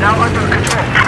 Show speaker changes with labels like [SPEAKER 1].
[SPEAKER 1] Now under control.